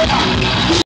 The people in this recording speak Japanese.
Yeah!